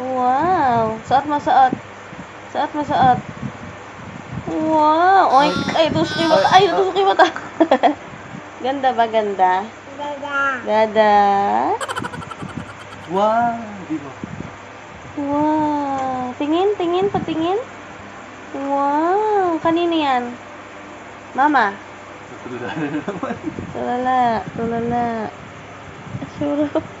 Wow, saat-masaat, saat-masaat. Wow, oy, ay tusok yung mata. Ay, tusok yung mata. ganda ba ganda? Ganda. Gada. Wow! Di ba? Wow. Tingin, tingin, patingin. Wow, kanina yan? Mama. Tulala na naman. Tulala, tulala. Surap.